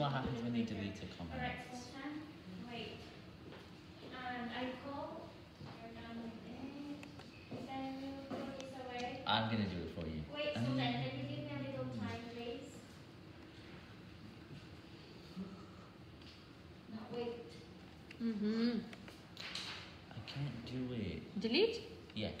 what happens when you delete a comment. Wait. Um, I'm gonna do it for you. Wait, Um, then can you give me a little time, please? No, wait. Mm-hmm. I can't do it. Delete? Yes.